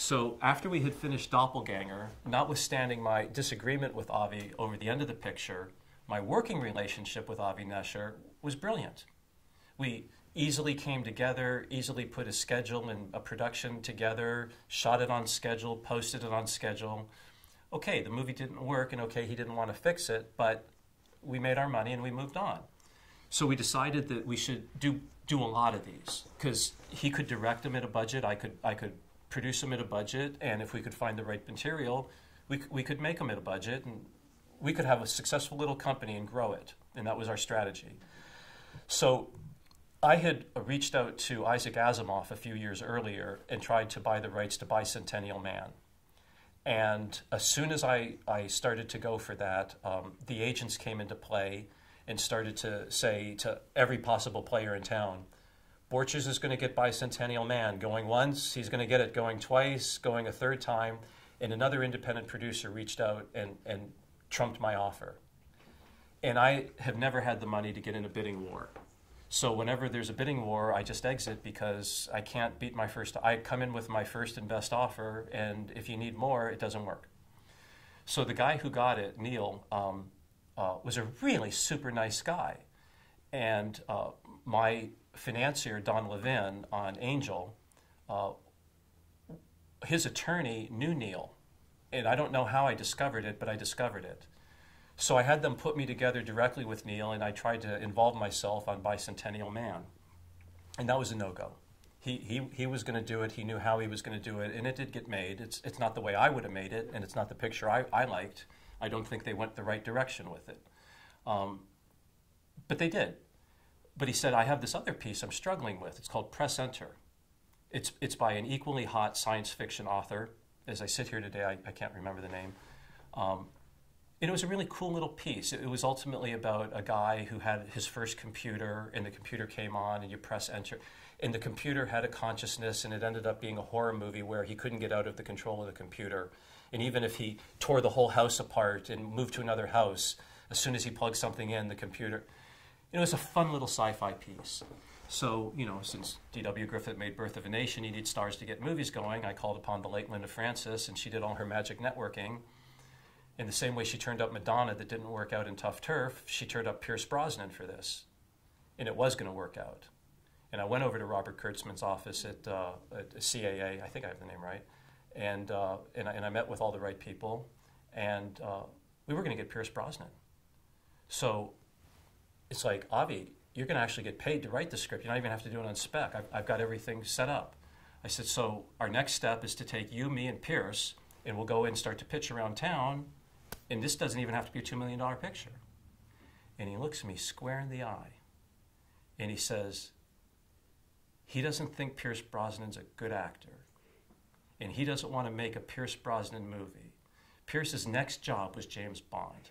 So after we had finished Doppelganger, notwithstanding my disagreement with Avi over the end of the picture, my working relationship with Avi Nesher was brilliant. We easily came together, easily put a schedule and a production together, shot it on schedule, posted it on schedule. Okay, the movie didn't work, and okay, he didn't want to fix it, but we made our money and we moved on. So we decided that we should do do a lot of these because he could direct them at a budget. I could I could produce them at a budget, and if we could find the right material, we we could make them at a budget, and we could have a successful little company and grow it. And that was our strategy. So I had reached out to Isaac Asimov a few years earlier and tried to buy the rights to Bicentennial Man. And as soon as I, I started to go for that, um, the agents came into play and started to say to every possible player in town, Borchers is going to get Bicentennial Man going once, he's going to get it going twice, going a third time. And another independent producer reached out and, and trumped my offer. And I have never had the money to get in a bidding war. So whenever there's a bidding war, I just exit because I can't beat my first. I come in with my first and best offer, and if you need more, it doesn't work. So the guy who got it, Neil, um, uh, was a really super nice guy, and uh, my financier, Don Levin, on Angel, uh, his attorney knew Neil, and I don't know how I discovered it, but I discovered it. So I had them put me together directly with Neil, and I tried to involve myself on Bicentennial Man. And that was a no go. He, he, he was going to do it, he knew how he was going to do it, and it did get made. It's, it's not the way I would have made it, and it's not the picture I, I liked. I don't think they went the right direction with it. Um, but they did. But he said, I have this other piece I'm struggling with. It's called Press Enter. It's, it's by an equally hot science fiction author. As I sit here today, I, I can't remember the name. Um, and it was a really cool little piece. It was ultimately about a guy who had his first computer, and the computer came on, and you press enter, and the computer had a consciousness, and it ended up being a horror movie where he couldn't get out of the control of the computer. And even if he tore the whole house apart and moved to another house, as soon as he plugged something in, the computer. It was a fun little sci-fi piece. So, you know, since D.W. Griffith made Birth of a Nation, he needed stars to get movies going. I called upon the late Linda Francis, and she did all her magic networking in the same way she turned up Madonna that didn't work out in Tough Turf, she turned up Pierce Brosnan for this. And it was going to work out. And I went over to Robert Kurtzman's office at, uh, at CAA, I think I have the name right, and, uh, and, I, and, I, met with all the right people, and uh, we were going to get Pierce Brosnan. So it's like, Avi, you're going to actually get paid to write the script. You don't even have to do it on spec. I've, I've got everything set up. I said, so our next step is to take you, me, and Pierce, and we'll go and start to pitch around town and this doesn't even have to be a $2 million picture. And he looks me square in the eye and he says, he doesn't think Pierce Brosnan's a good actor. And he doesn't want to make a Pierce Brosnan movie. Pierce's next job was James Bond.